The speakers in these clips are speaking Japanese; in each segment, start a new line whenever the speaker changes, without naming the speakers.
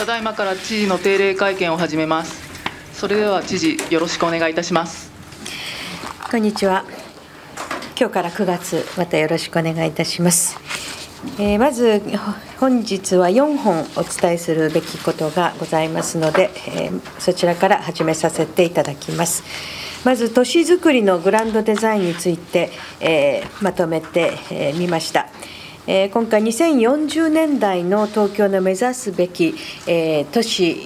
ただいまから知事の定例会見を始めますそれでは知事よろしくお願いいたします
こんにちは今日から9月またよろしくお願いいたしますえー、まず本日は4本お伝えするべきことがございますので、えー、そちらから始めさせていただきます。まず都市づくりのグランドデザインについて、えー、まとめてみ、えー、ました。今回2040年代の東京の目指すべき、都市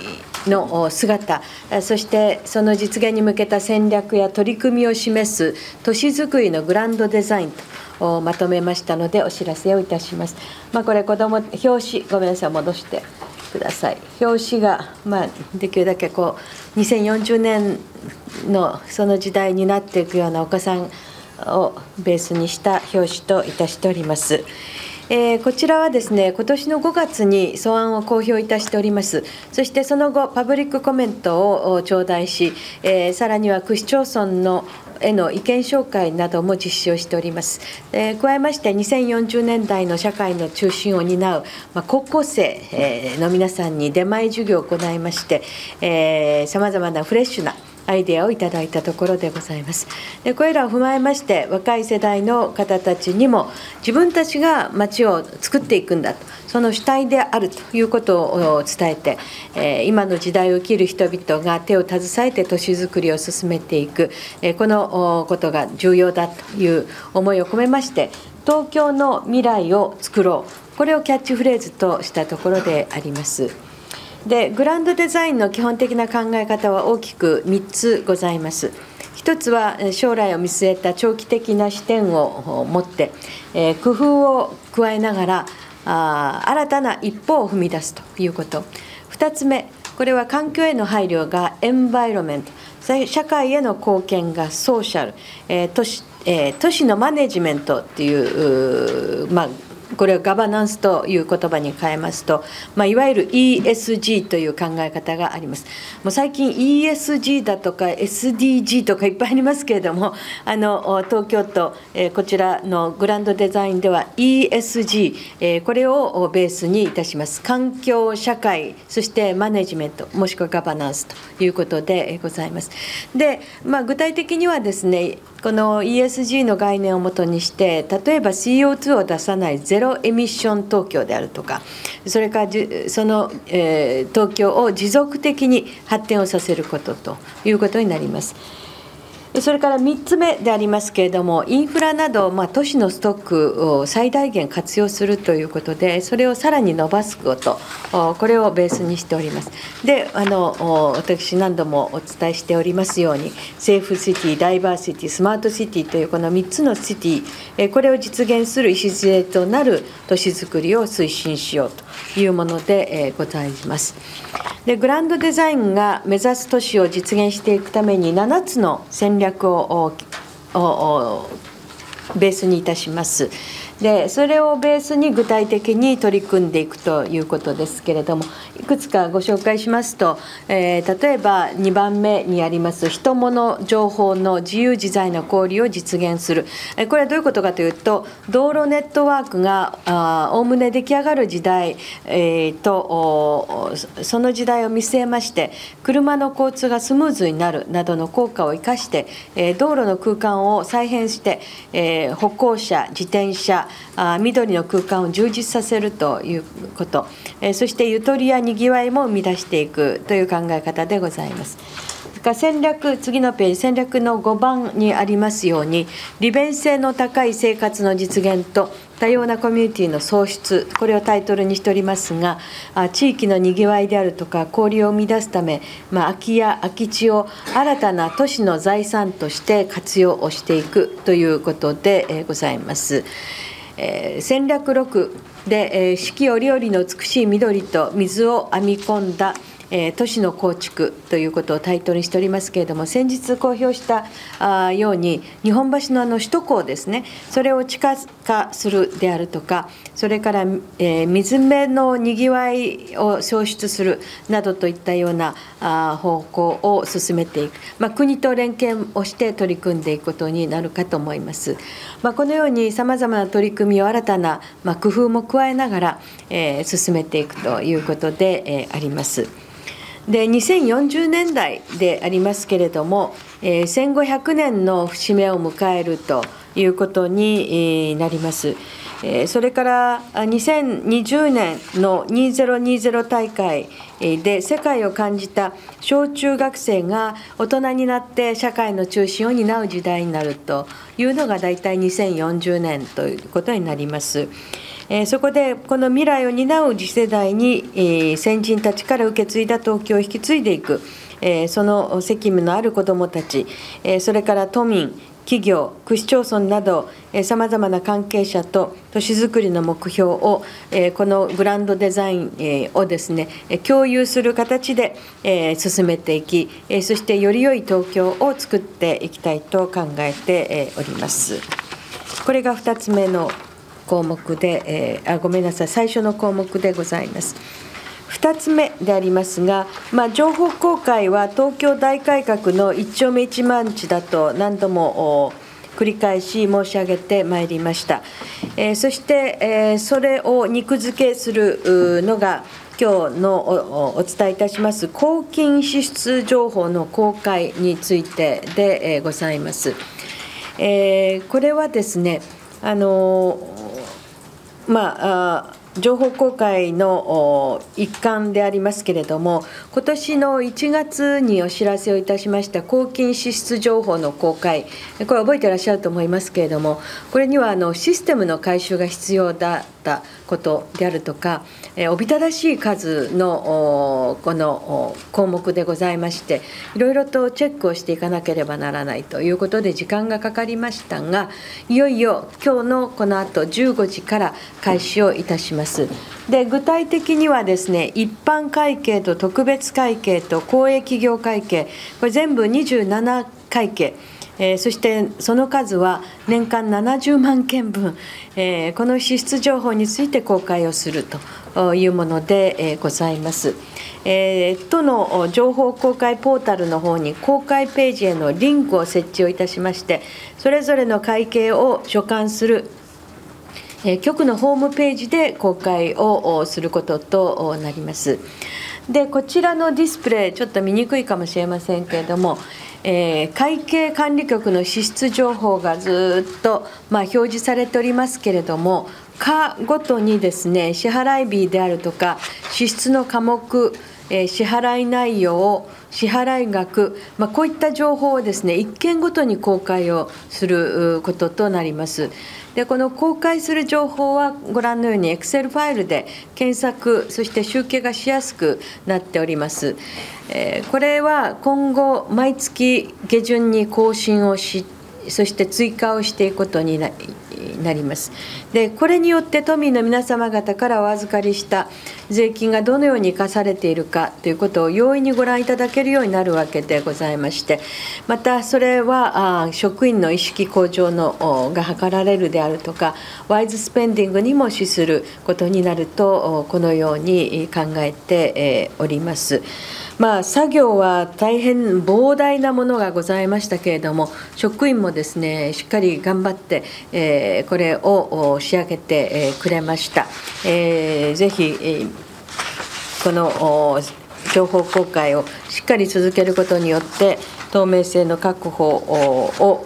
の姿、そしてその実現に向けた戦略や取り組みを示す都市づくりのグランドデザインとまとめましたのでお知らせをいたします。まあ、これ子ど表紙ごめんなさい戻してください。表紙がまあできるだけこう2040年のその時代になっていくようなお子さんをベースにした表紙といたしております。えー、こちらはですね今年の5月に素案を公表いたしております、そしてその後、パブリックコメントを頂戴し、えー、さらには区市町村のへの意見紹介なども実施をしております。えー、加えまして、2040年代の社会の中心を担う、まあ、高校生、の皆さんに出前授業を行いまして、さまざまなフレッシュなアイデアをいただいたところでございます。でこれらを踏まえまして若い世代の方たちにも自分たちが街を作っていくんだとその主体であるということを伝えて、え今の時代を生きる人々が手を携えて都市づくりを進めていく、えこのことが重要だという思いを込めまして東京の未来を作ろうこれをキャッチフレーズとしたところであります。でグランドデザインの基本的な考え方は大きく3つございます。一つは将来を見据えた長期的な視点を持って、え、工夫を加えながらあ新たな一歩を踏み出すということ2つ目これは環境への配慮がエンバイロメント社会への貢献がソーシャル、え、都市え、都市のマネジメントっていうまあ、これをガバナンスという言葉に変えますと、まあ、いわゆる ESG という考え方があります。もう最近 ESG だとか SDG とかいっぱいありますけれども、あの東京都、えこちらのグランドデザインでは ESG、えこれをベースにいたします。環境、社会、そしてマネジメント、もしくはガバナンスということでございます。で、まあ、具体的にはですね、この ESG の概念をもとにして例えば CO2 を出さないゼロエミッション東京であるとかそれからその、え、東京を持続的に発展をさせることということになります。それから3つ目でありますけれども、インフラなど、まあ、都市のストックを最大限活用するということで、それをさらに伸ばすこと、これをベースにしております。で、あの私、何度もお伝えしておりますように、セーフシティ、ダイバーシティ、スマートシティというこの3つのシティ、これを実現する礎となる都市づくりを推進しようというものでございます。でグランドデザインが目指す都市を実現していくために7つの戦略をベースにいたします。でそれをベースに具体的に取り組んでいくということですけれどもいくつかご紹介しますと、えー、例えば2番目にあります人物情報の自由自在な交流を実現する。これはどういうことかというと道路ネットワークがおおむね出来上がる時代、えー、とその時代を見据えまして車の交通がスムーズになるなどの効果を生かして、えー、道路の空間を再編して、えー、歩行者自転車あ緑の空間を充実させるということ、えそしてゆとりやにぎわいも生み出していくという考え方でございます。戦略次のページ戦略の5番にありますように利便性の高い生活の実現と多様なコミュニティの創出これをタイトルにしておりますが地域のにぎわいであるとか交流を生み出すため、まあ、空き家空き地を新たな都市の財産として活用をしていくということでございます。えー、戦略6で、えー、四季折々の美しい緑と水を編み込んだ、え都市の構築ということをタイトルにしておりますけれども、先日公表したあように、日本橋のあの首都高ですね、それを地下化するであるとか、それから、え水辺のにぎわいを創出するなどといったようなあ方向を進めていく、まあ、国と連携をして取り組んでいくことになるかと思います。まあ、このようにさまざまな取り組みを新たな、ま、工夫も加えながら、え、進めていくということで、え、あります。で2040年代でありますけれども、えー、戦後100年の節目を迎えるということになります。それから2020年の2020大会で世界を感じた小中学生が大人になって社会の中心を担う時代になるというのが大体2040年ということになります。そこでこの未来を担う次世代に先人たちから受け継いだ東京を引き継いでいくその責務のある子どもたちそれから都民企業、区市町村などさまざまな関係者と都市づくりの目標をこのグランドデザインをですね共有する形で進めていきそしてより良い東京を作っていきたいと考えております。これが2つ目の項目でえ、あごめんなさい最初の項目でございます。2つ目でありますが、まあ、情報公開は東京大改革の一丁目一万地だと何度も繰り返し申し上げてまいりました。えー、そして、えー、それを肉付けするのが、今日のお伝えいたします公金支出情報の公開についてでございます。えー、これはですね、あのまあ情報公開の一環でありますけれども、今年の1月にお知らせをいたしました公金支出情報の公開、これ覚えてらっしゃると思いますけれども、これにはあのシステムの改修が必要だった。ことであるとかえ、おびただしい数のこの項目でございまして、いろいろとチェックをしていかなければならないということで時間がかかりましたが、いよいよ今日のこの後15時から開始をいたします。ますで具体的にはですね一般会計と特別会計と公営企業会計これ全部27会計えー、そしてその数は年間70万件分、えー、この支出情報について公開をするというもので、えー、ございます。えー、都の情報公開ポータルの方に公開ページへのリンクを設置をいたしましてそれぞれの会計を所管する局のホームページで公開をすることとなります。でこちらのディスプレイちょっと見にくいかもしれませんけれども、えー、会計管理局の支出情報がずっと、まあ、表示されておりますけれども課ごとにですね支払い日であるとか支出の科目、えー、支払い内容支払額、まあ、こういった情報をですね1件ごとに公開をすることとなります。でこの公開する情報はご覧のように Excel ファイルで検索そして集計がしやすくなっております。えこれは今後毎月下旬に更新をしそして追加をしていくことになります。でこれによって都民の皆様方からお預かりした税金がどのように生かされているかということを容易にご覧いただけるようになるわけでございましてまたそれは職員の意識向上のが図られるであるとかワイズスペンディングにも資することになるとこのように考えております。まあ、作業は大変膨大なものがございましたけれども、職員もですねしっかり頑張って、えー、これを仕上げてくれました。えー、ぜひ、この情報公開をしっかり続けることによって、透明性の確保を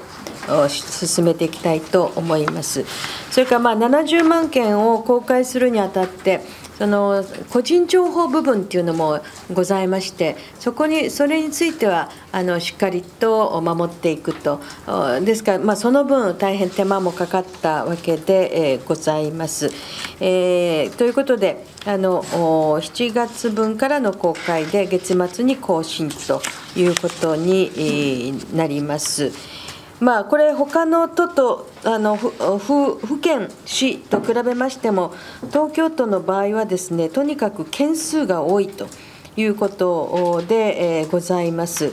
進めていきたいと思います。それからまあ70万件を公開するにあたって、その個人情報部分っていうのもございましてそこにそれについてはあのしっかりと守っていくとですから、まあ、その分大変手間もかかったわけで、えー、ございます。えー、ということであの7月分からの公開で月末に更新ということになります。まあ、これ、他の都とあの府県、市と比べましても、東京都の場合はですね、とにかく件数が多いと。いうことで、えー、ございます。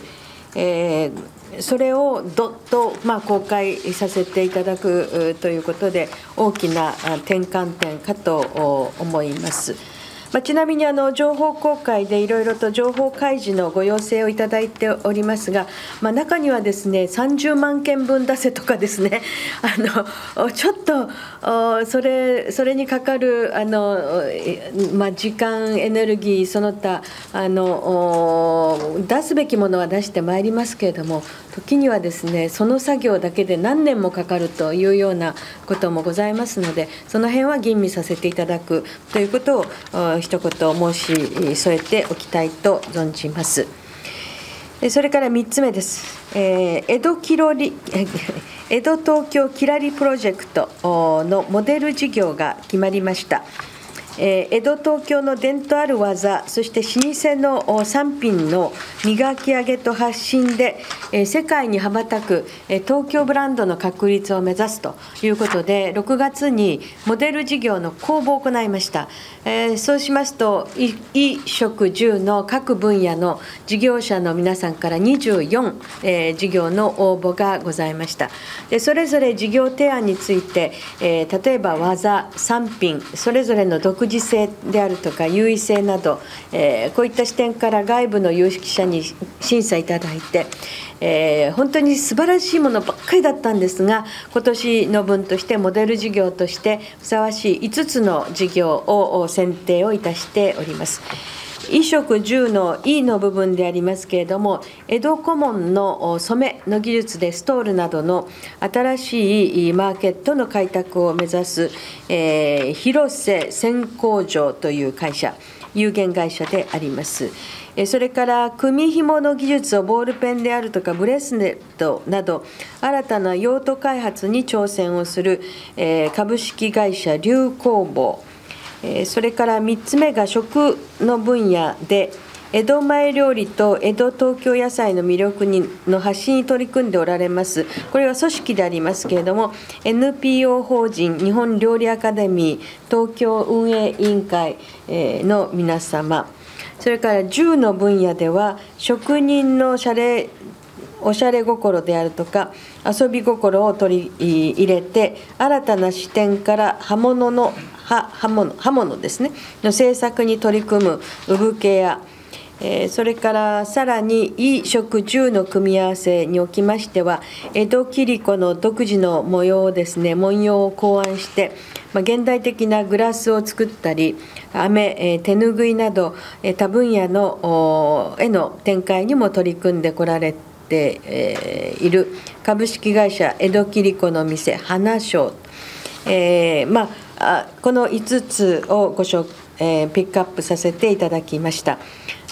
えー、それをどっと、まあ、公開させていただくということで、大きな転換点かと思います。まあ、ちなみにあの情報公開でいろいろと情報開示のご要請をいただいておりますが、まあ、中にはですね30万件分出せとかですね あのちょっとそれそれにかかるあの、まあ、時間エネルギーその他あの出すべきものは出してまいりますけれども時にはですねその作業だけで何年もかかるというようなこともございますのでその辺は吟味させていただくということを一言申し添えておきたいと存じます。それから3つ目です。えー、江戸キロリ江戸東京キラリプロジェクトのモデル事業が決まりました。え江戸東京の伝統ある技そして老舗の産品の磨き上げと発信で、え世界に羽ばたく、え東京ブランドの確立を目指すということで6月にモデル事業の公募を行いました、えそうしますと衣食住の各分野の事業者の皆さんから24、え事業の応募がございました。でそれぞれ事業提案について、え例えば技産品それぞれの独自性であるとか優位性など、えー、こういった視点から外部の有識者に審査いただいて、えー、本当に素晴らしいものばっかりだったんですが今年の分としてモデル事業としてふさわしい5つの事業を選定をいたしております。衣食住の E の部分でありますけれども、江戸古門の染めの技術でストールなどの新しいマーケットの開拓を目指す、えー、広瀬線工場という会社、有限会社であります。それから組紐の技術をボールペンであるとかブレスネットなど新たな用途開発に挑戦をする株式会社流工房それから3つ目が食の分野で、江戸前料理と江戸東京野菜の魅力にの発信に取り組んでおられます、これは組織でありますけれども、NPO 法人日本料理アカデミー東京運営委員会の皆様、それから銃の分野では、職人の謝礼おしゃれ心であるとか遊び心を取り入れて新たな視点から刃物の刃物刃物ですね。の制作に取り組む産毛やえそれからさらに衣食住の組み合わせにおきましては江戸切子の独自の模様をですね。文様を考案して、まあ、現代的なグラスを作ったり飴、え手ぬぐいなど、え多分野のへの展開にも取り組んでこられてている株式会社江戸切子の店花商、えー、まあ、この5つをご紹介、ピックアップさせていただきました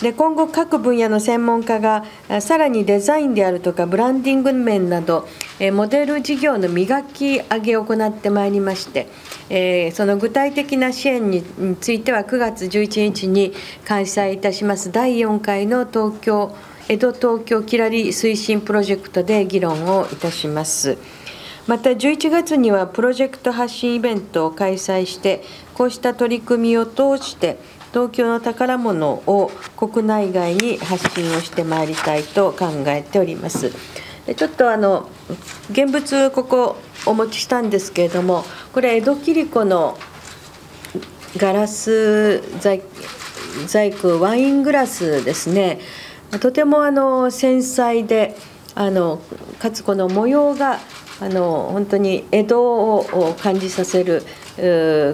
で今後各分野の専門家がさらにデザインであるとかブランディング面など、モデル事業の磨き上げを行ってまいりまして、その具体的な支援については9月11日に開催いたします第4回の東京江戸東京きらり推進プロジェクトで議論をいたします。また11月にはプロジェクト発信イベントを開催してこうした取り組みを通して東京の宝物を国内外に発信をしてまいりたいと考えております。ちょっとあの現物ここお持ちしたんですけれどもこれ江戸切子のガラス細工ワイングラスですね。とてもあの繊細であのかつこの模様があの本当に江戸を感じさせる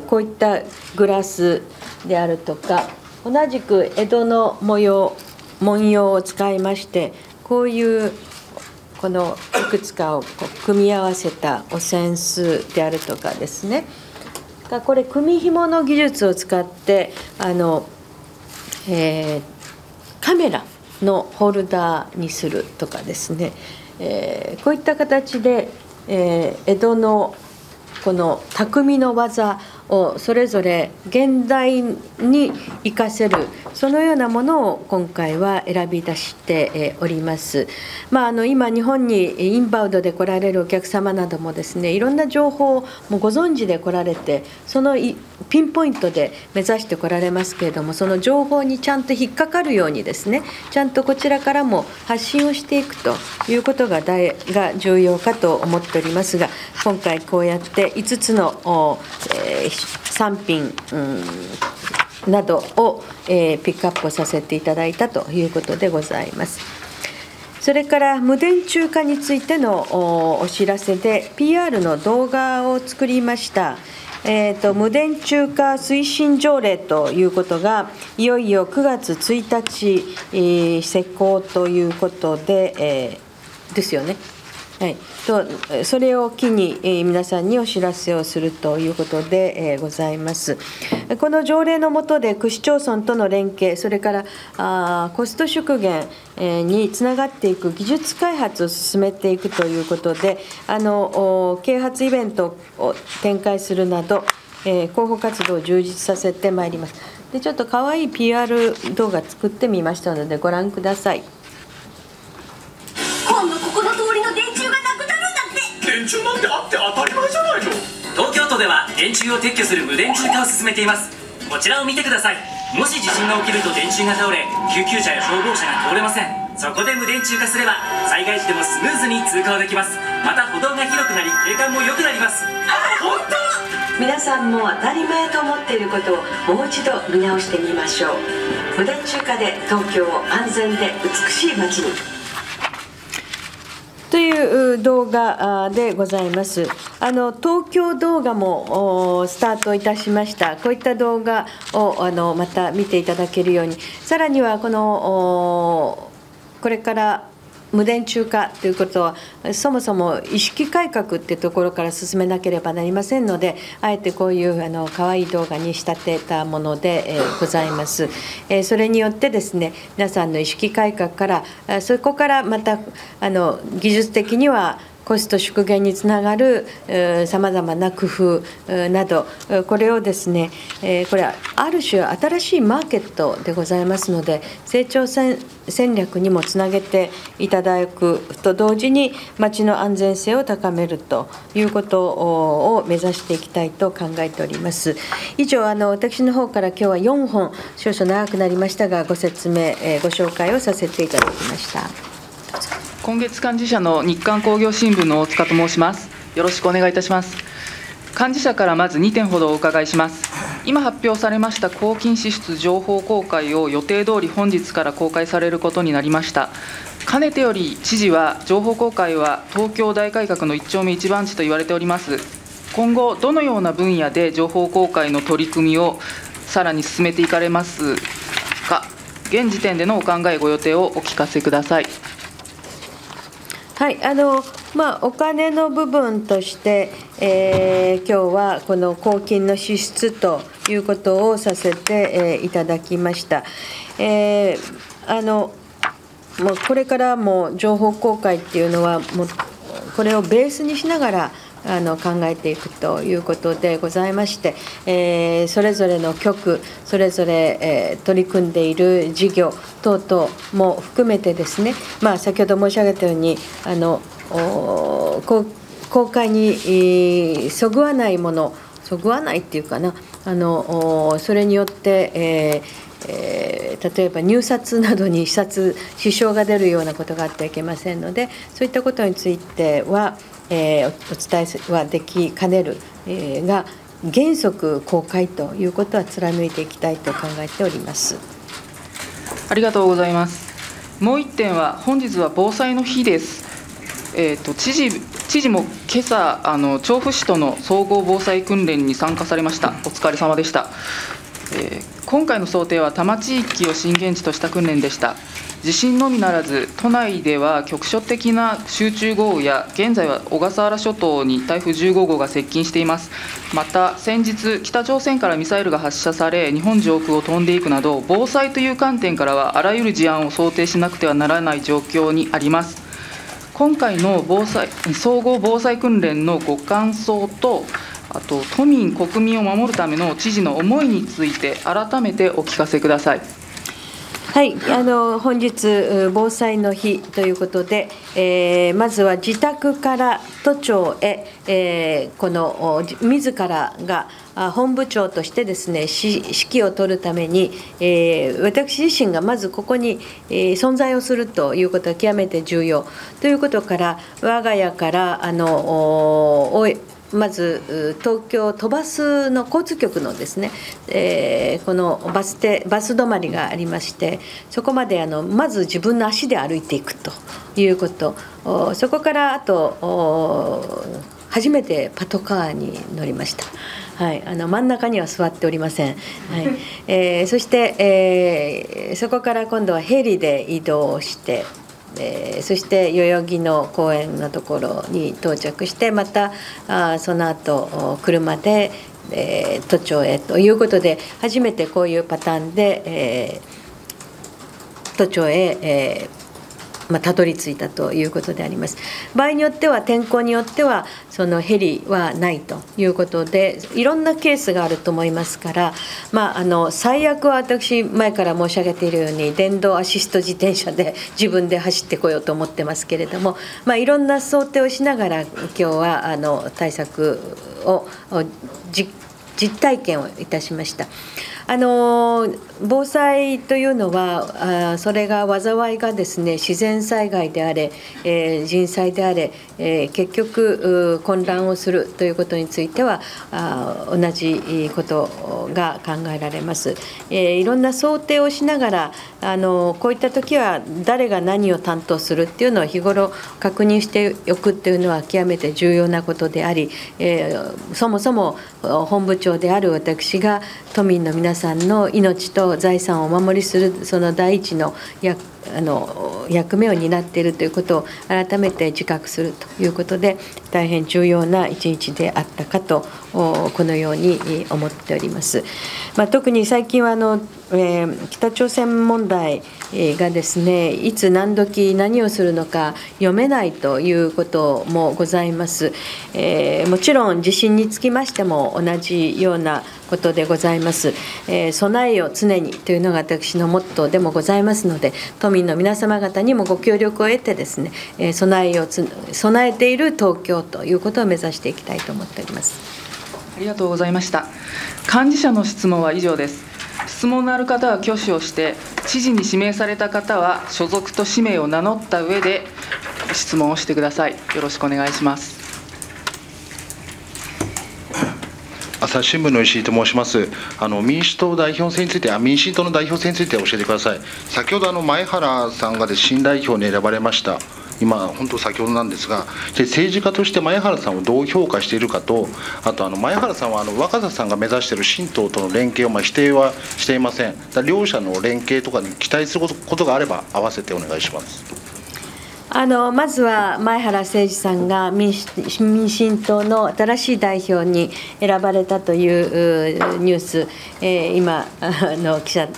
こういったグラスであるとか同じく江戸の模様文様を使いましてこういうこのいくつかを組み合わせたお扇子であるとかですね。これ組紐の技術を使ってあの、えー、カメラのホルダーにするとかですね、えー、こういった形で、えー、江戸のこの匠の技をそれぞれ現代に生かせるそのようなものを今回は選び出しております。まあ、あの今日本にインバウンドで来られるお客様などもですねいろんな情報をもご存知で来られてそのピンポイントで目指してこられますけれどもその情報にちゃんと引っかかるようにですねちゃんとこちらからも発信をしていくということが大が重要かと思っておりますが今回こうやって5つの、えー、産品、うん、などを、えー、ピックアップさせていただいたということでございます。それから無電柱化についてのお知らせで PR の動画を作りました。えーと、無電柱化推進条例ということがいよいよ9月1日、えー、施行ということで、えー、ですよね。はい、とそれを機に、え、皆さんにお知らせをするということで、え、ございます。この条例の下で区市町村との連携、それからあコスト縮減、え、につながっていく技術開発を進めていくということで、あの啓発イベントを展開するなど、え、広報活動を充実させてまいります。でちょっと可愛い PR 動画作ってみましたのでご覧ください。
柱なんてあって当たり前じゃないの。
東京都では電柱を撤去する無電柱化を進めています。こちらを見てください。もし地震が起きると電柱が倒れ救急車や消防車が通れません。そこで無電柱化すれば災害時でもスムーズに通過できます。また歩道が広くなり景観も良くなります。
あ本当！
皆さんも当たり前と思っていることをもう一度見直してみましょう。無電柱化で東京を安全で美しい街にという動画でございます。あの東京動画もスタートいたしました。こういった動画をあのまた見ていただけるように、さらにはこのこれから無電柱化ということはそもそも意識改革っていうところから進めなければなりませんのであえてこういうあの可愛い動画に仕立てたもので、えー、ございます、えー、それによってですね皆さんの意識改革からそこからまたあの技術的にはコスト縮減につながるさまざまな工夫などこれをですねこれはある種新しいマーケットでございますので成長戦略にもつなげていただくと同時に町の安全性を高めるということを目指していきたいと考えております以上あの私の方から今日は4本少々長くなりましたがご説明えご紹介をさせていただきました。
今月幹事社の日刊工業新聞の大塚と申します。よろしくお願いいたします。幹事社からまず2点ほどお伺いします。今発表されました公金支出情報公開を予定通り本日から公開されることになりました。かねてより知事は情報公開は東京大改革の一丁目一番地と言われております。今後どのような分野で情報公開の取り組みをさらに進めていかれますか。現時点でのお考えご予定をお聞かせください。
はいあのまあ、お金の部分として、えー、今日はこの公金の支出ということをさせて、えー、いただきました。えー、あのもうこれからも情報公開っていうのはもうこれをベースにしながらあの考えていくということでございまして、えー、それぞれの局それぞれ、えー、取り組んでいる事業等々も含めてですね、まあ、先ほど申し上げたようにあの公開にそぐわないものそぐわないっていうかなあのそれによって、えーえー、例えば入札などに視察支障が出るようなことがあってはいけませんのでそういったことについては、えー、お伝えはできかねる、えー、が原則公開ということは貫いていきたいと考えております。
ありがとうございます。もう一点は本日は防災の日です。えーと、知事知事も今朝あの調布市との総合防災訓練に参加されました。お疲れ様でした、えー、今回の想定は多摩地域を震源地とした訓練でした。地震のみならず都内では局所的な集中豪雨や現在は小笠原諸島に台風15号が接近していますまた先日北朝鮮からミサイルが発射され日本上空を飛んでいくなど防災という観点からはあらゆる事案を想定しなくてはならない状況にあります今回の防災総合防災訓練のご感想とあと都民、国民を守るための知事の思いについて、改めてお聞かせください。
はい、あの本日、防災の日ということで、えー、まずは自宅から都庁へ、えー、この自らが本部長としてですね指揮を取るために、えー、私自身がまずここに、え、存在をするということは極めて重要ということから我が家からあのまず東京都バスの交通局のですね、えー、このバス停バス止まりがありましてそこまであのまず自分の足で歩いていくということそこからあと初めてパトカーに乗りました。はい、あの真ん中には座っておりません。はい えー、そして、えー、そこから今度はヘリで移動してえー、そして代々木の公園のところに到着してまたあその後車で、えー、都庁へということで初めてこういうパターンで、えー、都庁へ、えー、まあ、たどり着いたということであります。場合によっては天候によってはそのヘリはないということでいろんなケースがあると思いますから、まあ、あの最悪は私前から申し上げているように電動アシスト自転車で自分で走ってこようと思ってますけれども、まあ、いろんな想定をしながら今日はあの対策を実体験をいたしました。あの防災というのはあそれが災いがですね自然災害であれ、えー、人災であれ、えー、結局混乱をするということについてはあ同じことが考えられます、えー、いろんな想定をしながらあのこういった時は誰が何を担当するっていうのを日頃確認しておくっていうのは極めて重要なことであり、えー、そもそも本部長である私が都民の皆さんさんの命と財産をお守りするその第一の役あの役目を担っているということを改めて自覚するということで大変重要な一日であったかとこのように思っております。まあ、特に最近はあの、えー、北朝鮮問題がですねいつ何時何をするのか読めないということもございます。えー、もちろん地震につきましても同じようなことでございます。えー、備えを常にというのが私のモットーでもございますので都民の皆様方にもご協力を得てですね、えー、備えをつ備えている東京ということを目指していきたいと思っております。
ありがとうございました。幹事社の質問は以上です。質問のある方は挙手をして、知事に指名された方は所属と氏名を名乗った上で質問をしてください。よろしくお願いします。
朝日新聞の石井と申します。あの民主党代表選について、あ民進党の代表選について教えてください。先ほどあの前原さんがで新代表に選ばれました。今、本当先ほどなんですが、政治家として前原さんをどう評価しているかと、あとあの前原さんはあの若狭さんが目指している新党との連携をまあ否定はしていません。両者の連携とかに期待することがあれば、合わせてお願いします。
あのまずは前原誠司さんが民民進党の新しい代表に選ばれたというニュース、えー、今の記者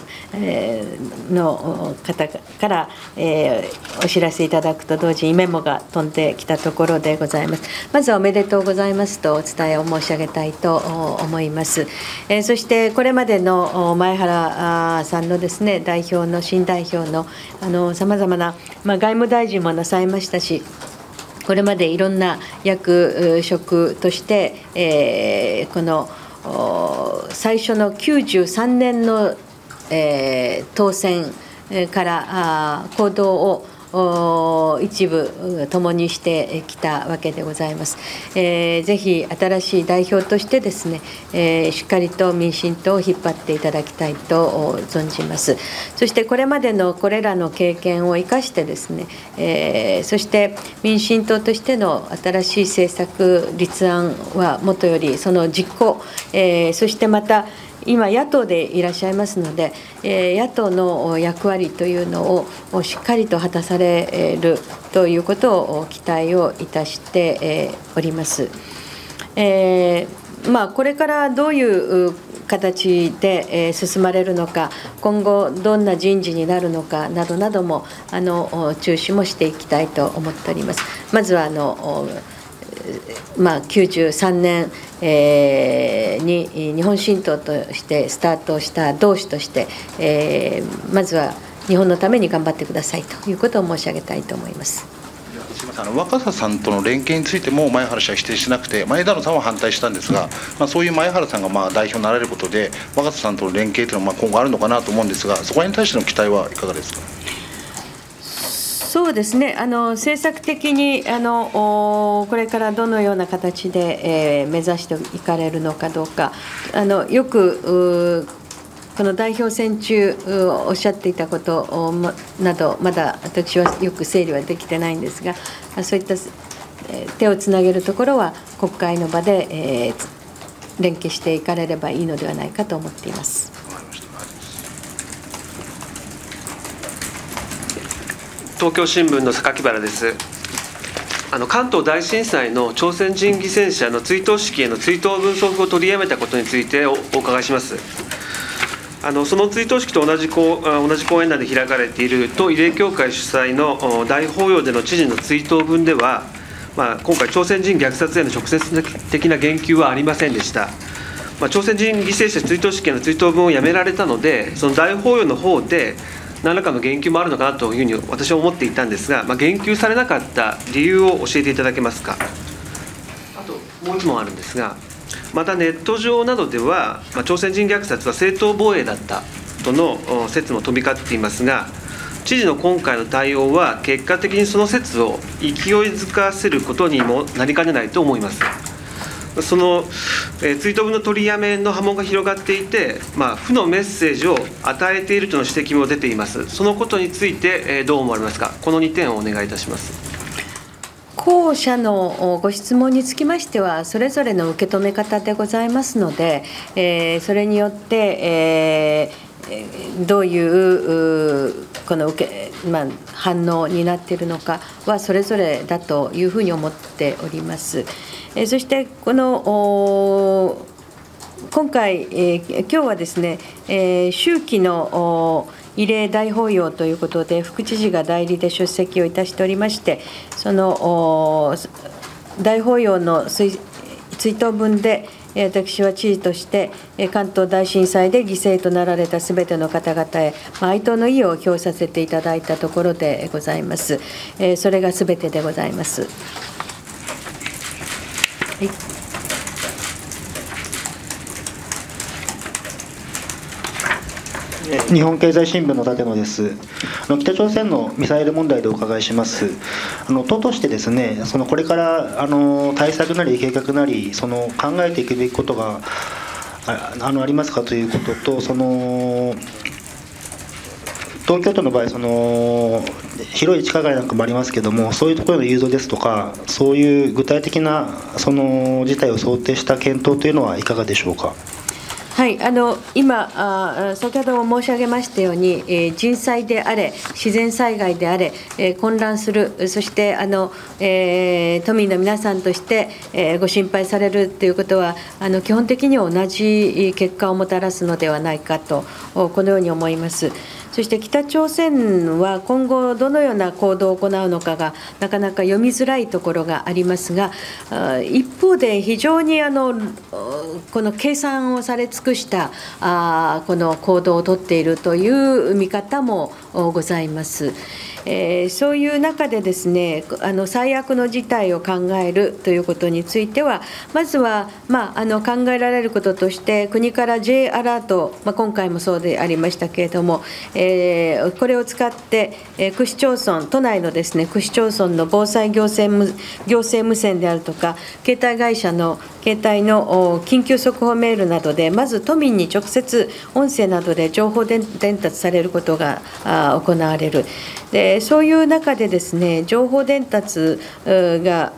の方から、えー、お知らせいただくと同時にメモが飛んできたところでございます。まずはおめでとうございますとお伝えを申し上げたいと思います。えー、そしてこれまでの前原さんのですね代表の新代表のさまざまな、まあ、外務大臣もなさいましたし、これまでいろんな役職として、えー、この最初の93年の、えー、当選から行動を一部共にしてきたわけでございます。えー、ぜひ新しい代表としてですね、えー、しっかりと民進党を引っ張っていただきたいと存じます。そしてこれまでのこれらの経験を生かしてですね、えー、そして民進党としての新しい政策立案はもとよりその実行、えー、そしてまた今、野党でいらっしゃいますので、野党の役割というのをしっかりと果たされるということを期待をいたしております。えーまあ、これからどういう形で進まれるのか、今後、どんな人事になるのかなどなどもあの注視もしていきたいと思っております。まずはあのまあ、93年、えー、に日本新党としてスタートした同志として、えー、まずは日本のために頑張ってくださいということを申し上げたいと思います。
あの若狭さんとの連携についても前原氏は否定しなくて、前枝野さんは反対したんですが、まあ、そういう前原さんがまあ代表になられることで、若狭さんとの連携というのはまあ今後あるのかなと思うんですが、そこに対しての期待はいかがですか？
そうですねあの政策的にあのこれからどのような形で、えー、目指していかれるのかどうかあのよくこの代表選中おっしゃっていたことなどまだ私はよく整理はできてないんですがそういった手をつなげるところは国会の場で、えー、連携していかれればいいのではないかと思っています。
東京新聞の榊原です。あの関東大震災の朝鮮人犠牲者の追悼式への追悼文送付を取りやめたことについてお伺いします。あのその追悼式と同じこ同じ公演内で開かれている都慰霊協会主催の大法要での知事の追悼文では、まあ、今回朝鮮人虐殺への直接的な言及はありませんでした。まあ、朝鮮人犠牲者追悼式への追悼文をやめられたのでその大法要の方で何らかの言及もあるのかなというふうに私は思っていたんですが、まあ、言及されなかった理由を教えていただけますか？あともう一問あるんですがまたネット上などでは、まあ、朝鮮人虐殺は正当防衛だったとの説も飛び交っていますが知事の今回の対応は結果的にその説を勢いづかせることにもなりかねないと思います。その、えー、追悼文の取りやめの波紋が広がっていて、まあ、負のメッセージを与えているとの指摘も出ています、そのことについて、えー、どう思われますか、この2点をお願いいたします。
後者のご質問につきましては、それぞれの受け止め方でございますので、えー、それによって、えー、どういうこの受け、まあ、反応になっているのかはそれぞれだというふうに思っております。えそしてこの今回、え今日はですね、え秋季の慰霊大法要ということで、副知事が代理で出席をいたしておりまして、その大法要の追悼文で、私は知事として、関東大震災で犠牲となられたすべての方々へ、哀悼の意を表させていただいたところでございます。それがすべてでございます。はい
日本経済新聞の立野です。あの北朝鮮のミサイル問題でお伺いします。あの党としてですね、そのこれからあの対策なり計画なりその考えていくべきことがああのありますかということと、その東京都の場合その広い地下街なんかもありますけどもそういうところの誘導ですとかそういう具体的なその事態を想定した検討というのはいかがでしょうか？
はい、あの今あ、先ほども申し上げましたように、えー、人災であれ、自然災害であれ、えー、混乱する、そしてあの、えー、都民の皆さんとして、え、ご心配されるということは、あの基本的に同じ結果をもたらすのではないかと、このように思います。そして北朝鮮は今後、どのような行動を行うのかがなかなか読みづらいところがありますが、一方で非常にあのこの計算をされ尽くしたあこの行動をとっているという見方もございます。えー、そういう中でですねあの最悪の事態を考えるということについてはまずは、まあ、あの考えられることとして国から J アラート、まあ、今回もそうでありましたけれども、えー、これを使って、えー、区市町村都内のですね区市町村の防災行政無行政無線であるとか携帯会社の携帯の緊急速報メールなどでまず都民に直接音声などで情報伝達されることが行われる。でそういう中でですね情報伝達が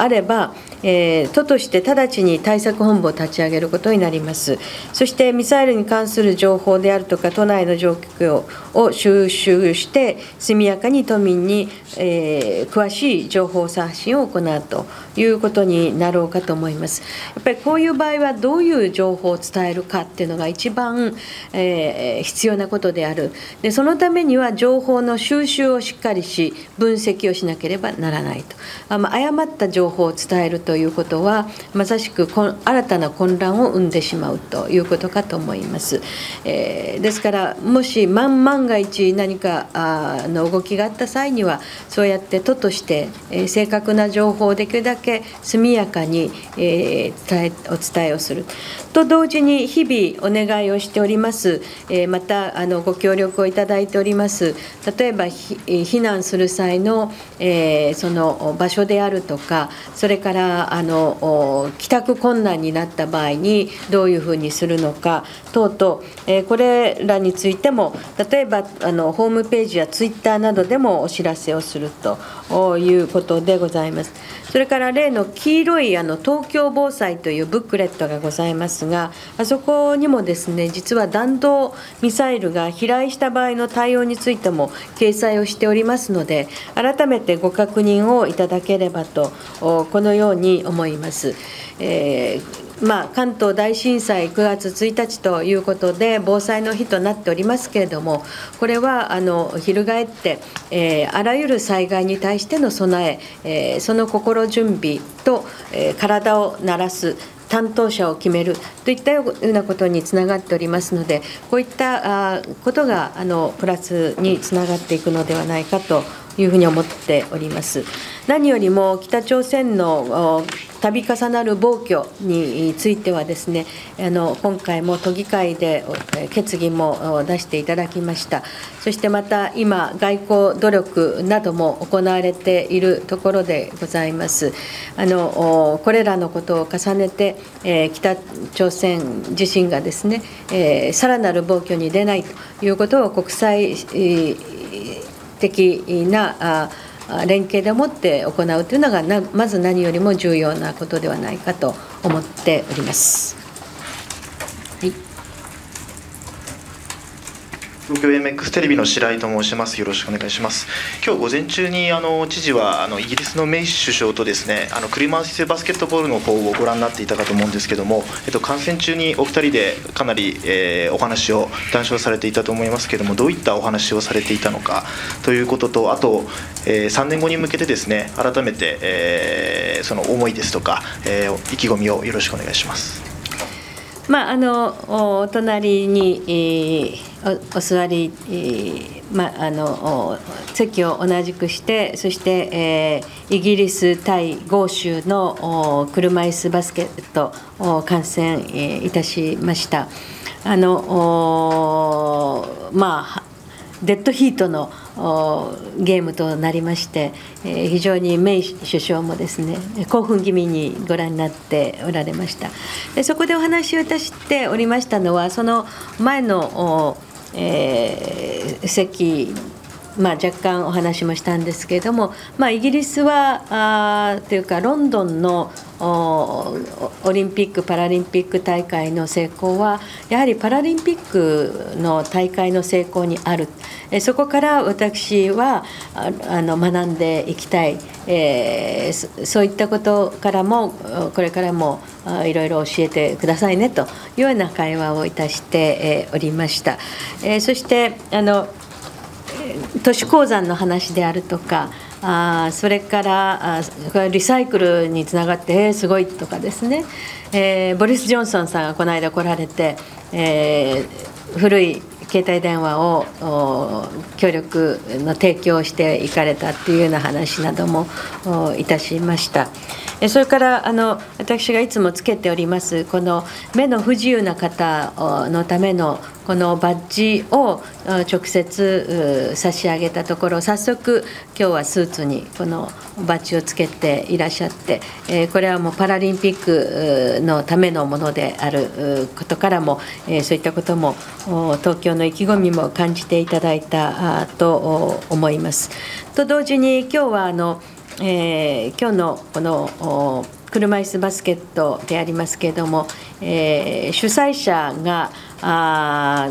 あればえー都として直ちに対策本部を立ち上げることになります。そしてミサイルに関する情報であるとか、都内の状況を収集して、速やかに都民に、えー詳しい情報発信を行うということになろうかと思います。やっぱりこういう場合は、どういう情報を伝えるかっていうのが一番、えー必要なことであるで、そのためには情報の収集をしっかりし、分析をしなければならないと。あまあ誤った情報を伝えるということは、まさしくこん新たな混乱を生んでしまうということかと思います。えーですから、もし万万が一何かあの動きがあった際には、そうやって都として、えー正確な情報をできるだけ速やかに、えー伝えお伝えをする。と同時に日々お願いをしております、えまたあのご協力をいただいております、例えば避難する際の,、えその場所であるとか、それからあの帰宅困難になった場合にどういうふうにするのか等々、えこれらについても、例えばあのホームページやツイッターなどでもお知らせをするということでございます。それから例の黄色いあの東京防災というブックレットがございます。が、あそこにもですね実は弾道ミサイルが飛来した場合の対応についても掲載をしておりますので、改めてご確認をいただければと、このように思います。えーまあ、関東大震災9月1日ということで、防災の日となっておりますけれども、これはあの翻って、えーあらゆる災害に対しての備え、えーその心準備と、えー体を慣らす。担当者を決めるといったようなことにつながっておりますので、こういったことがあのプラスにつながっていくのではないかというふうに思っております。何よりも北朝鮮の度重なる暴挙についてはですね、あの今回も都議会で決議も出していただきました。そしてまた今外交努力なども行われているところでございます。あのこれらのことを重ねて、え北朝鮮自身がですね、えさらなる暴挙に出ないということを国際えー的な連携でもって行うというのがまず何よりも重要なことではないかと思っております。はい
東京 MX テレビの白井と申します。よろしくお願いします。今日午前中にあの知事はあのイギリスのメイ首相とですね、あの車椅子バスケットボールの方をご覧になっていたかと思うんですけども、えっと観戦中にお二人でかなり、えーお話を談笑されていたと思いますけども、どういったお話をされていたのかということと、あと、えー3年後に向けてですね、改めて、えーその思いですとか、えー意気込みをよろしくお願いします。
まあ、あのお隣に、えーおお座り、えーまあ、あの席を同じくして、そして、えーイギリス対豪州のお車椅子バスケットを観戦、えーいたしました。あのおまあデッドヒートのゲームとなりまして、えー非常にメイ首相もですね興奮気味にご覧になっておられました。でそこでお話をいたしておりましたのはその前の、えー席まあ、若干お話もしたんですけれども、まあ、イギリスはあというかロンドンのオリンピック・パラリンピック大会の成功はやはりパラリンピックの大会の成功にあるえそこから私はあの学んでいきたい、えーそういったことからもこれからもいろいろ教えてくださいねというような会話をいたしておりました。えーそしてあの都市鉱山の話であるとかあそれからあリサイクルにつながってえーすごいとかですね、えーボリス・ジョンソンさんがこの間来られて、えー古い携帯電話を協力の提供していかれたっていうような話などもいたしました。それからあの私がいつもつけておりますこの目の不自由な方のためのこのバッジを直接差し上げたところ早速今日はスーツにこのバッジをつけていらっしゃって、えこれはもうパラリンピックのためのものであることからも、えそういったことも東京の意気込みも感じていただいたと思います。と同時に今日はあのえー、今日のこの車椅子バスケットでありますけれども、えー、主催者があ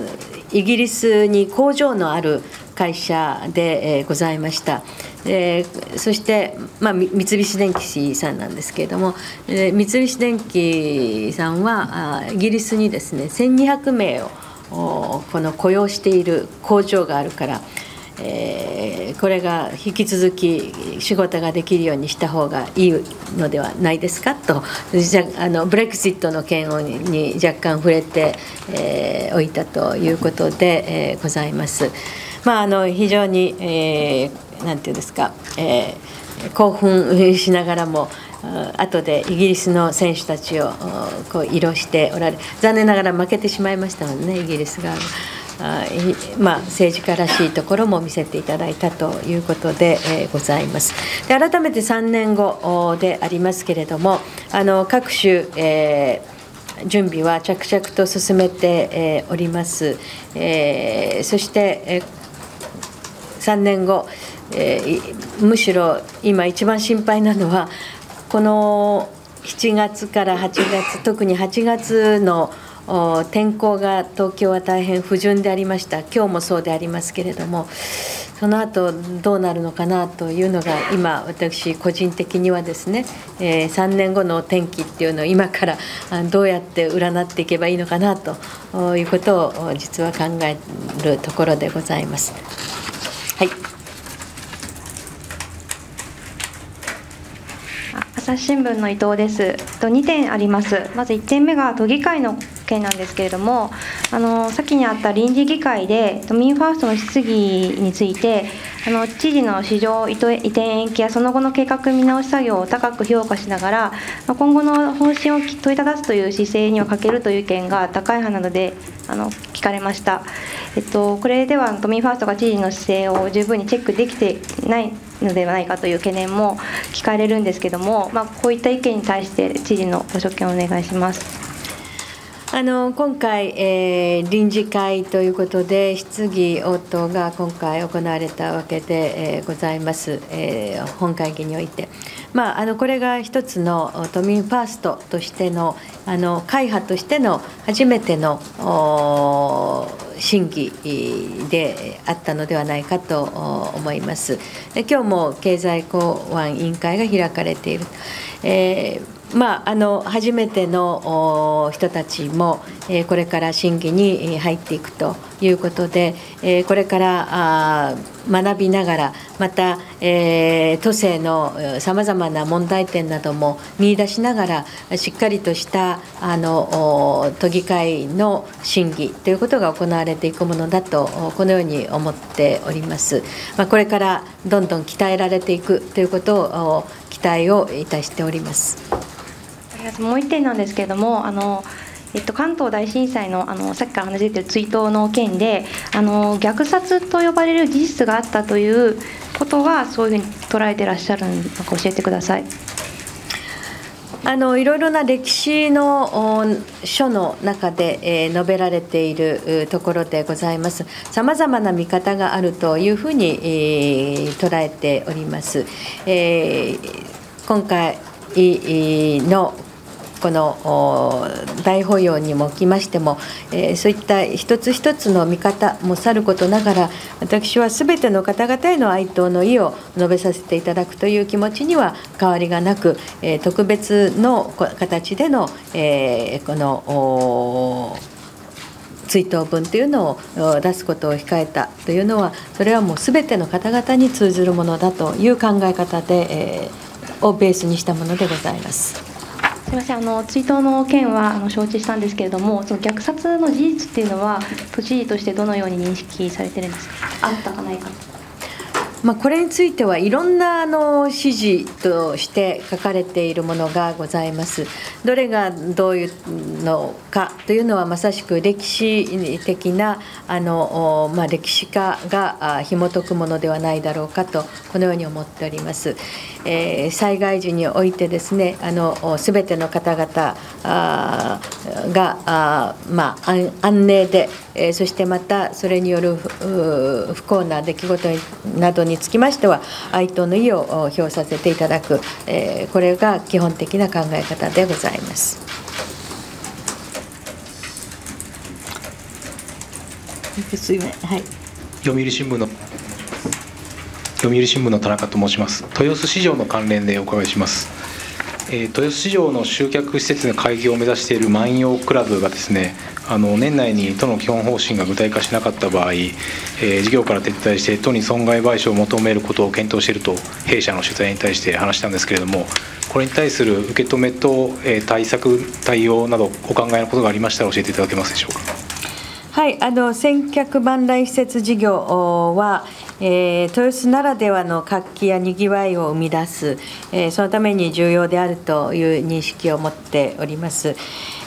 イギリスに工場のある会社で、えー、ございました。えー、そして、まあ、三菱電機さんなんですけれども、えー、三菱電機さんはあイギリスにですね1200名をこの雇用している工場があるから、えー、これが引き続き仕事ができるようにした方がいいのではないですか？とあのブレクジットの件に若干触れてお、えー、いたということで、えー、ございます。まあ、あの非常に、えー、なんていうんですか、えー、興奮しながらも後でイギリスの選手たちをこう移動しておられ残念ながら負けてしまいましたのでねイギリスが。あまあ、政治家らしいところも見せていただいたということで、えー、ございます。で改めて3年後でありますけれどもあの各種、えー、準備は着々と進めて、えー、おります、えー、そして、えー、3年後、えー、むしろ今一番心配なのはこの7月から8月特に8月の天候が東京は大変不順でありました今日もそうでありますけれどもその後どうなるのかなというのが今私個人的にはですね、えー、3年後の天気っていうのを今からどうやって占っていけばいいのかなということを実は考えるところでございます。はい
朝日新聞の伊藤です。2点あります。まず1点目が都議会の件なんですけれども、あの先にあった臨時議会で都民ファーストの質疑について、あの知事の市場移転延期やその後の計画見直し作業を高く評価しながら、今後の方針を問いただすという姿勢には欠けるという意見が高い派なのであの聞かれました。えっと、これでは都民ファーストが知事の姿勢を十分にチェックできてないのではないかという懸念も聞かれるんですけども、まあ、こういった意見に対して知事のご所見をお願いします。
あの今回、えー、臨時会ということで質疑応答が今回行われたわけで、えー、ございます、えー、本会議において。まあ、あのこれが一つの都民ファーストとしてのあの会派としての初めての審議であったのではないかと思います。今日も経済公安委員会が開かれている。えーまあ、あの初めての人たちも、えー、これから審議に入っていくということで、えー、これからあ学びながらまた、えー、都政のさまざまな問題点なども見出しながらしっかりとしたあの都議会の審議ということが行われていくものだとこのように思っております。まあ、これからどんどん鍛えられていくということを期待をいたしております。
もう一点なんですけれどもあのえっと、関東大震災のあのさっきから話出てる追悼の件であの虐殺と呼ばれる事実があったということはそういうふうに捉えてらっしゃるのか教えてください。
あのいろいろな歴史の書の中で、えー、述べられているところでございます。さまざまな見方があるというふうに、えー、捉えております。えー、今回のこの大保養にもおきましても、えー、そういった一つ一つの見方もさることながら私はすべての方々への哀悼の意を述べさせていただくという気持ちには変わりがなく、えー、特別の形での、えー、この追悼文というのを出すことを控えたというのはそれはもうすべての方々に通ずるものだという考え方で、えー、をベースにしたものでございます。
すみません。あの追悼の件はあの承知したんですけれどもその虐殺の事実っていうのは都知事としてどのように認識されてるんですか？あったかないか
まあ、これについてはいろんなあの指示として書かれているものがございます。どれがどういうのかというのはまさしく歴史的なあの、まあ、歴史家が紐解くものではないだろうかとこのように思っております。えー、災害時においてですねあの全ての方々あがあ、まあ、安寧で、えそしてまたそれによる不幸な出来事などにつきましては哀悼の意を表させていただく、えこれが基本的な考え方でございます。
はい、読売新聞の読売新聞の田中と申します。豊洲市場の関連でお伺いしますえ豊洲市場の集客施設の開業を目指している万葉クラブがですねあの年内に都の基本方針が具体化しなかった場合、えー、事業から撤退して都に損害賠償を求めることを検討していると弊社の取材に対して話したんですけれどもこれに対する受け止めと、えー、対策対応などお考えのことがありましたら教えていただけますでしょうか。
はい、あの千客万来施設事業は、えー、豊洲ならではの活気やにぎわいを生み出す、えー、そのために重要であるという認識を持っております。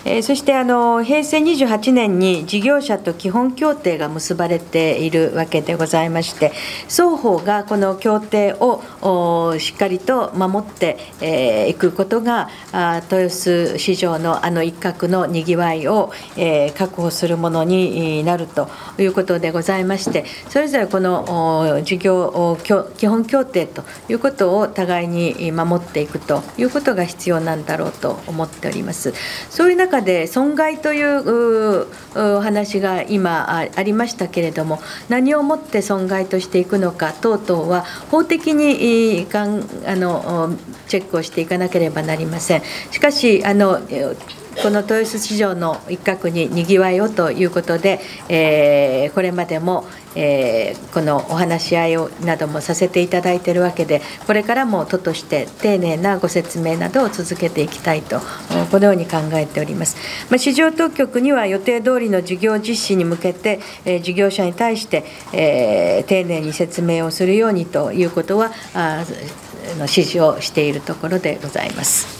えー、そしてあの平成28年に事業者と基本協定が結ばれているわけでございまして双方がこの協定をしっかりと守ってい、えー、くことが豊洲市場のあの一角のにぎわいを、えー、確保するものになるということでございましてそれぞれこの事業基本協定ということを互いに守っていくということが必要なんだろうと思っております。そういう中で損害というお話が今ありましたけれども何をもって損害としていくのか等々は法的にあのチェックをしていかなければなりません。しかしあのこの豊洲市場の一角ににぎわいをということで、えー、これまでも、えー、このお話し合いをなどもさせていただいているわけで、これからも都として丁寧なご説明などを続けていきたいと、このように考えております。まあ、市場当局には予定通りの事業実施に向けて、えー、事業者に対して、えー、丁寧に説明をするようにということは、あの指示をしているところでございます。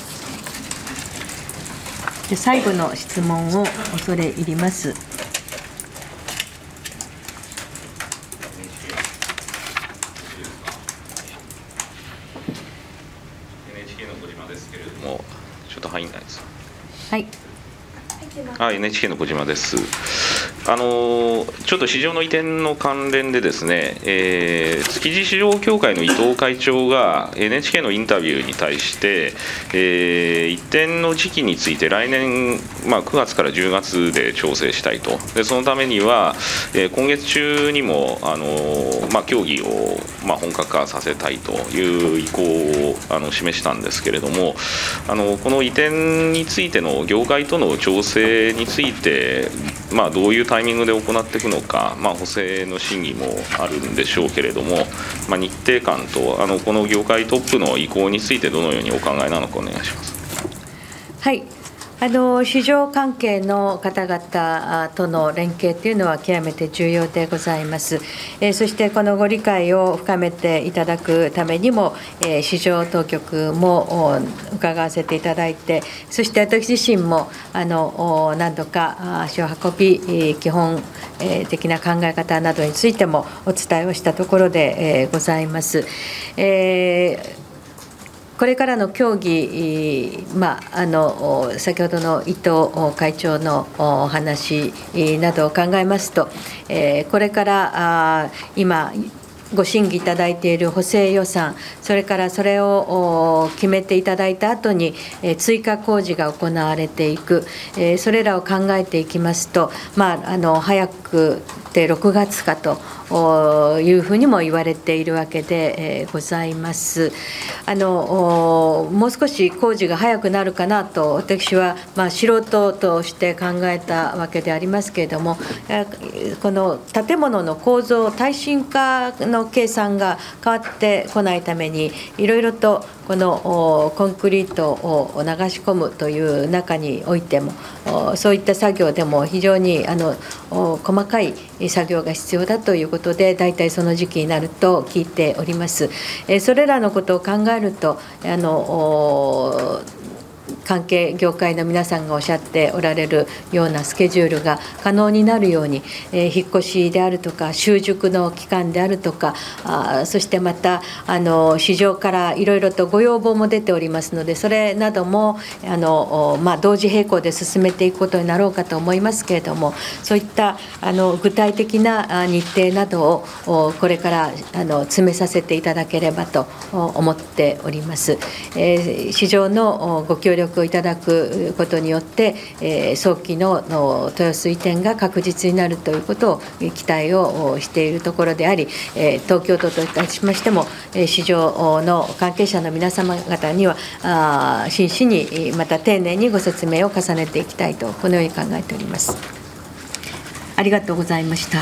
で最後の質問を恐れ入ります。
ないです。
はい。
あ、NHK の小島です。あのちょっと市場の移転の関連でですね、えー、築地市場協会の伊藤会長が NHK のインタビューに対して、えー、移転の時期について来年、まあ、9月から10月で調整したいと。でそのためには、えー、今月中にもあの、まあ、協議を、まあ、本格化させたいという意向をあの示したんですけれどもあのこの移転についての業界との調整について、まあ、どういうタイミングで行っていくのか、まあ、補正の審議もあるんでしょうけれども、まあ、日程感とあのこの業界トップの意向についてどのようにお考えなのかお願いします。
はいあの市場関係の方々との連携というのは極めて重要でございます。えそしてこのご理解を深めていただくためにも、え市場当局も伺わせていただいて、そして私自身もあの何度か足を運び、基本的な考え方などについてもお伝えをしたところでございます。えーこれからの協議、まあ、あの先ほどの伊藤会長のお話などを考えますと、えこれから今、ご審議いただいている補正予算、それからそれを決めていただいた後に追加工事が行われていく、それらを考えていきますと、まあ、あの早くて6月かというふうにも言われているわけでございます。あのもう少し工事が早くなるかなと私は、まあ、素人として考えたわけでありますけれどもこの建物の構造耐震化の計算が変わってこないためにいろいろとこのコンクリートを流し込むという中においてもそういった作業でも非常にあの細かい作業が必要だということで大体その時期になると聞いております。それらのことを考えるとあの関係業界の皆さんがおっしゃっておられるようなスケジュールが可能になるように、え引っ越しであるとか習熟の期間であるとかあそしてまたあの市場からいろいろとご要望も出ておりますのでそれなどもあの、まあ、同時並行で進めていくことになろうかと思いますけれどもそういったあの具体的な日程などをこれからあの詰めさせていただければと思っております。え市場のご協力をいただくことによって、え早期の豊洲移転が確実になるということを期待をしているところであり、え東京都といたしましても、え市場の関係者の皆様方には、真摯に、また丁寧にご説明を重ねていきたいと、このように考えております。ありがとうございました。